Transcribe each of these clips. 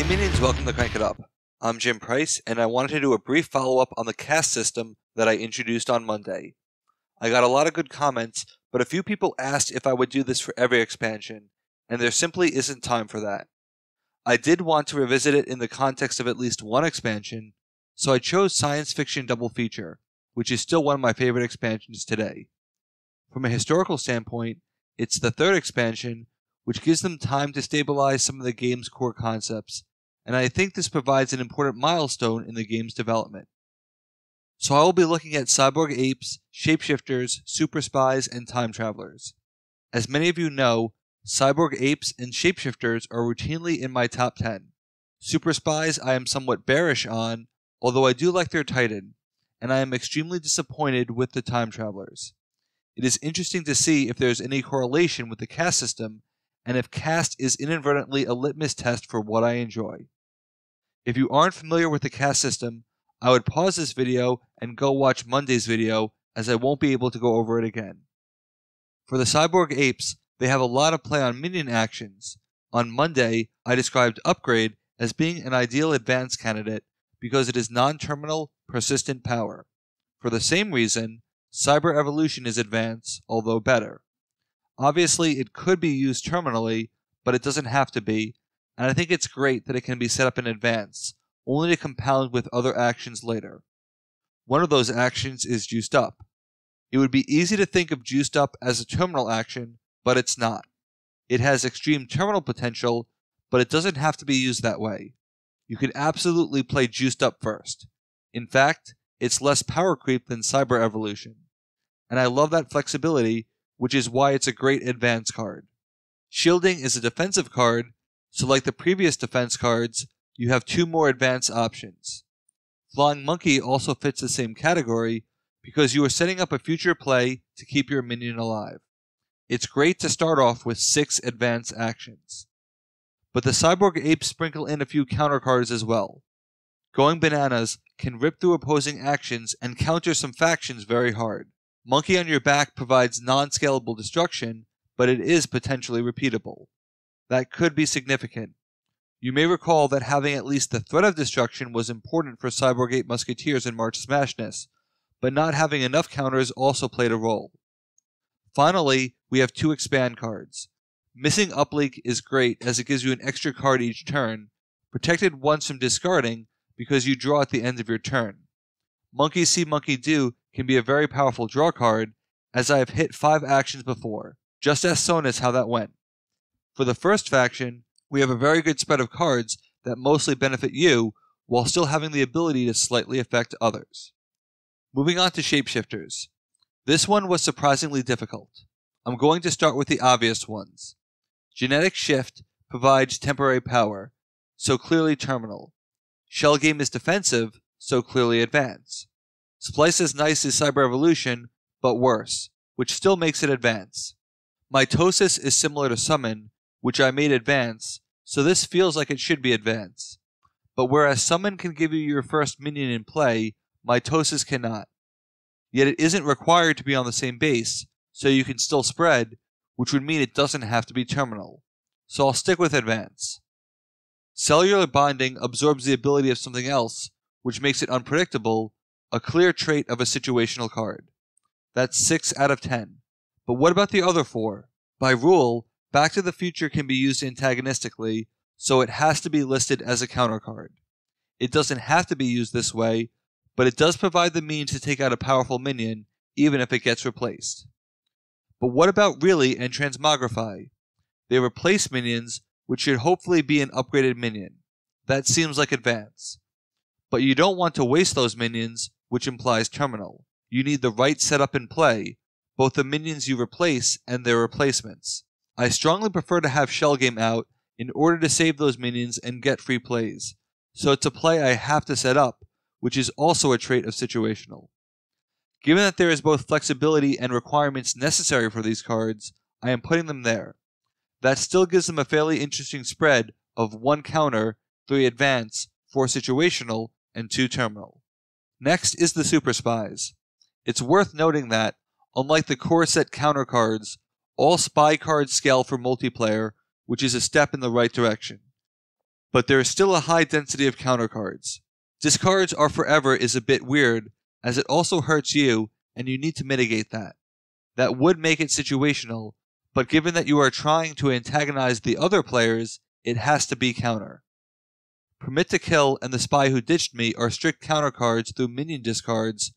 Hey minions, welcome to Crank It Up. I'm Jim Price, and I wanted to do a brief follow up on the CASTE system that I introduced on Monday. I got a lot of good comments, but a few people asked if I would do this for every expansion, and there simply isn't time for that. I did want to revisit it in the context of at least one expansion, so I chose Science Fiction Double Feature, which is still one of my favorite expansions today. From a historical standpoint, it's the third expansion, which gives them time to stabilize some of the game's core concepts and I think this provides an important milestone in the game's development. So I will be looking at cyborg apes, shapeshifters, super spies, and time travelers. As many of you know, cyborg apes and shapeshifters are routinely in my top 10. Super spies I am somewhat bearish on, although I do like their Titan, and I am extremely disappointed with the time travelers. It is interesting to see if there is any correlation with the CASTE system and if CASTE is inadvertently a litmus test for what I enjoy. If you aren't familiar with the CASTE system, I would pause this video and go watch Monday's video as I won't be able to go over it again. For the Cyborg Apes, they have a lot of play on minion actions. On Monday, I described Upgrade as being an ideal advance candidate because it is non-terminal, persistent power. For the same reason, Cyber Evolution is advance, although better. Obviously, it could be used terminally, but it doesn't have to be, and I think it's great that it can be set up in advance, only to compound with other actions later. One of those actions is Juiced Up. It would be easy to think of Juiced Up as a terminal action, but it's not. It has extreme terminal potential, but it doesn't have to be used that way. You can absolutely play Juiced Up first. In fact, it's less power creep than Cyber Evolution. And I love that flexibility which is why it's a great advance card. Shielding is a defensive card, so like the previous defense cards, you have two more advance options. Flying Monkey also fits the same category because you are setting up a future play to keep your minion alive. It's great to start off with six advance actions. But the Cyborg Apes sprinkle in a few counter cards as well. Going Bananas can rip through opposing actions and counter some factions very hard. Monkey on your back provides non-scalable destruction, but it is potentially repeatable. That could be significant. You may recall that having at least the threat of destruction was important for Cyborg Ape Musketeers in March Smashness, but not having enough counters also played a role. Finally, we have two expand cards. Missing Uplink is great as it gives you an extra card each turn, protected once from discarding because you draw at the end of your turn. Monkey See Monkey Do can be a very powerful draw card, as I have hit five actions before. Just ask Sonus how that went. For the first faction, we have a very good spread of cards that mostly benefit you, while still having the ability to slightly affect others. Moving on to shapeshifters. This one was surprisingly difficult. I'm going to start with the obvious ones. Genetic Shift provides temporary power, so clearly terminal. Shell Game is defensive, so clearly advance. Splice is nice as Cyber Evolution, but worse, which still makes it advance. Mitosis is similar to Summon, which I made advance, so this feels like it should be advance. But whereas Summon can give you your first minion in play, Mitosis cannot. Yet it isn't required to be on the same base, so you can still spread, which would mean it doesn't have to be terminal. So I'll stick with advance. Cellular bonding absorbs the ability of something else, which makes it unpredictable, a clear trait of a situational card. That's 6 out of 10. But what about the other 4? By rule, Back to the Future can be used antagonistically, so it has to be listed as a counter card. It doesn't have to be used this way, but it does provide the means to take out a powerful minion, even if it gets replaced. But what about Really and Transmogrify? They replace minions, which should hopefully be an upgraded minion. That seems like advance. But you don't want to waste those minions, which implies terminal. You need the right setup in play, both the minions you replace and their replacements. I strongly prefer to have Shell Game out in order to save those minions and get free plays. So it's a play I have to set up, which is also a trait of situational. Given that there is both flexibility and requirements necessary for these cards, I am putting them there. That still gives them a fairly interesting spread of 1 counter, 3 advance, 4 situational, and 2 terminal. Next is the Super Spies. It's worth noting that, unlike the core set counter cards, all spy cards scale for multiplayer, which is a step in the right direction. but there is still a high density of counter cards. Discards are forever is a bit weird, as it also hurts you, and you need to mitigate that. That would make it situational, but given that you are trying to antagonize the other players, it has to be counter. Permit to Kill and The Spy Who Ditched Me are strict counter cards through minion discards,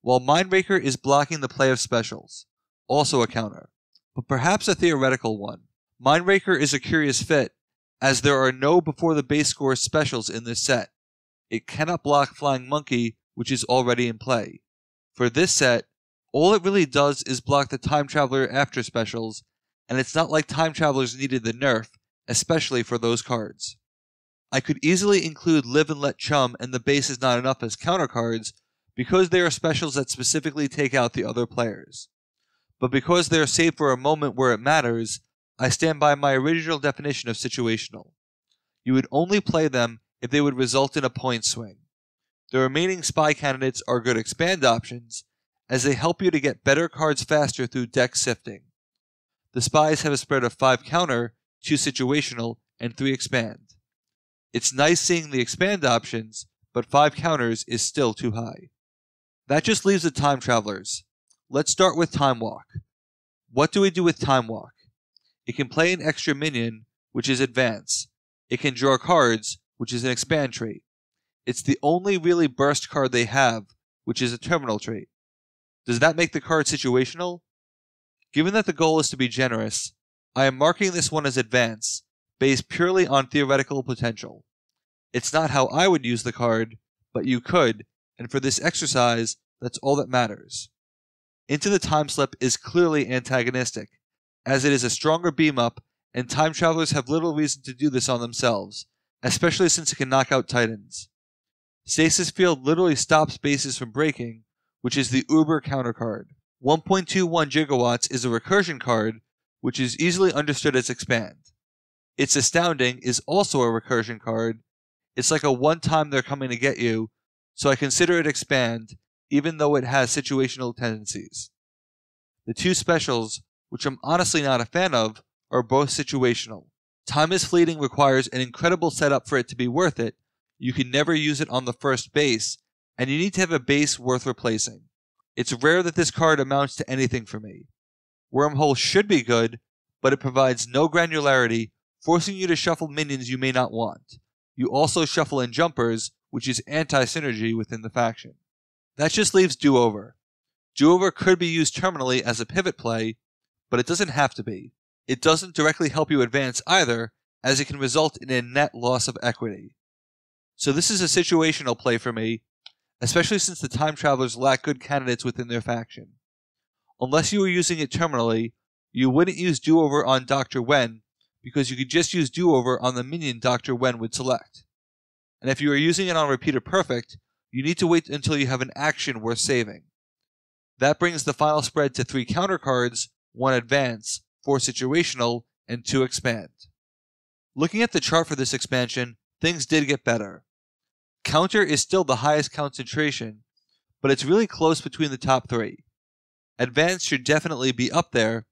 while Mindbreaker is blocking the play of specials, also a counter, but perhaps a theoretical one. Mindbreaker is a curious fit, as there are no before the base score specials in this set. It cannot block Flying Monkey, which is already in play. For this set, all it really does is block the Time Traveler after specials, and it's not like Time Travelers needed the nerf, especially for those cards. I could easily include Live and Let Chum and the base is not enough as counter cards because they are specials that specifically take out the other players. But because they are saved for a moment where it matters, I stand by my original definition of situational. You would only play them if they would result in a point swing. The remaining spy candidates are good expand options, as they help you to get better cards faster through deck sifting. The spies have a spread of 5 counter, 2 situational, and 3 expand. It's nice seeing the expand options, but 5 counters is still too high. That just leaves the time travelers. Let's start with Time Walk. What do we do with Time Walk? It can play an extra minion, which is advance. It can draw cards, which is an expand trait. It's the only really burst card they have, which is a terminal trait. Does that make the card situational? Given that the goal is to be generous, I am marking this one as advance, based purely on theoretical potential. It's not how I would use the card, but you could, and for this exercise, that's all that matters. Into the Time Slip is clearly antagonistic, as it is a stronger beam up, and time travelers have little reason to do this on themselves, especially since it can knock out Titans. Stasis Field literally stops bases from breaking, which is the Uber counter card. 1.21 gigawatts is a recursion card, which is easily understood as expand. It's Astounding is also a recursion card. It's like a one time they're coming to get you, so I consider it expand, even though it has situational tendencies. The two specials, which I'm honestly not a fan of, are both situational. Time is Fleeting requires an incredible setup for it to be worth it. You can never use it on the first base, and you need to have a base worth replacing. It's rare that this card amounts to anything for me. Wormhole should be good, but it provides no granularity forcing you to shuffle minions you may not want. You also shuffle in jumpers, which is anti synergy within the faction. That just leaves Do Over. Do Over could be used terminally as a pivot play, but it doesn't have to be. It doesn't directly help you advance either, as it can result in a net loss of equity. So this is a situational play for me, especially since the time travelers lack good candidates within their faction. Unless you were using it terminally, you wouldn't use Do Over on Dr. Wen because you could just use do over on the minion Dr. Wen would select. And if you are using it on Repeater Perfect, you need to wait until you have an action worth saving. That brings the final spread to three counter cards, one advance, four situational, and two expand. Looking at the chart for this expansion, things did get better. Counter is still the highest concentration, but it's really close between the top three. Advance should definitely be up there,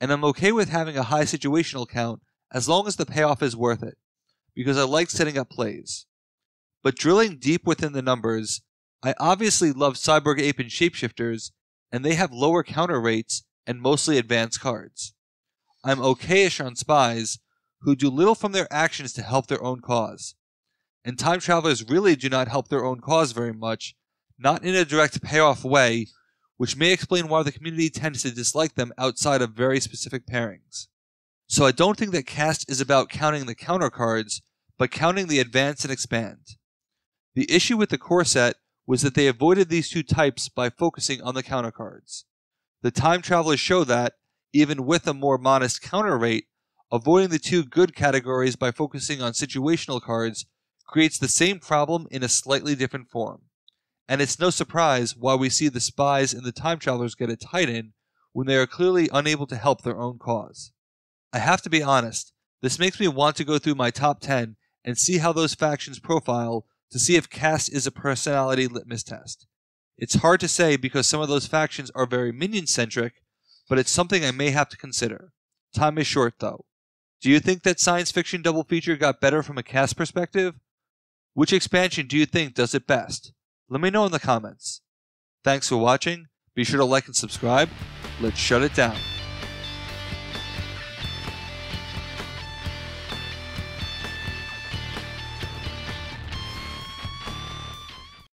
and I'm okay with having a high situational count as long as the payoff is worth it, because I like setting up plays. But drilling deep within the numbers, I obviously love Cyborg Ape and Shapeshifters, and they have lower counter rates and mostly advanced cards. I'm okayish on spies, who do little from their actions to help their own cause. And time travelers really do not help their own cause very much, not in a direct payoff way, which may explain why the community tends to dislike them outside of very specific pairings. So I don't think that CASTE is about counting the counter cards, but counting the advance and expand. The issue with the core set was that they avoided these two types by focusing on the counter cards. The time travelers show that, even with a more modest counter rate, avoiding the two good categories by focusing on situational cards creates the same problem in a slightly different form. And it's no surprise why we see the spies and the time travelers get a Titan when they are clearly unable to help their own cause. I have to be honest, this makes me want to go through my top 10 and see how those factions profile to see if CASTE is a personality litmus test. It's hard to say because some of those factions are very minion centric, but it's something I may have to consider. Time is short though. Do you think that science fiction double feature got better from a CASTE perspective? Which expansion do you think does it best? Let me know in the comments. Thanks for watching. Be sure to like and subscribe. Let's shut it down.